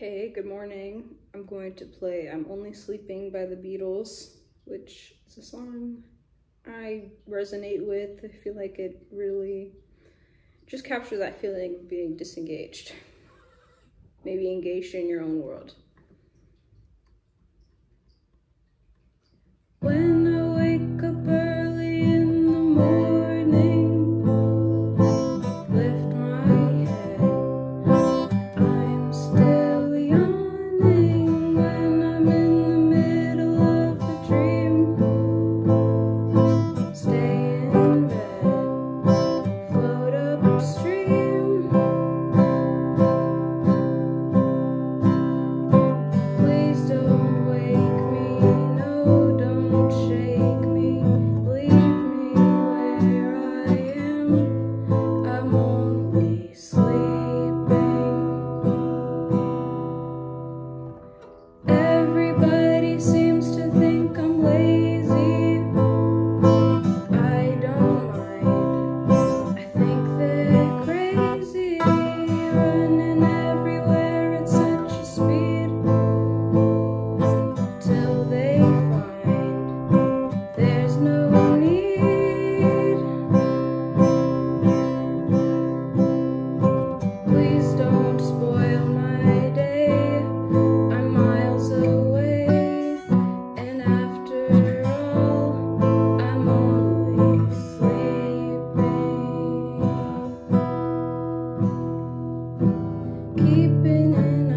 Hey, good morning. I'm going to play I'm Only Sleeping by the Beatles, which is a song I resonate with. I feel like it really just captures that feeling of being disengaged. Maybe engaged in your own world. When sleeping in.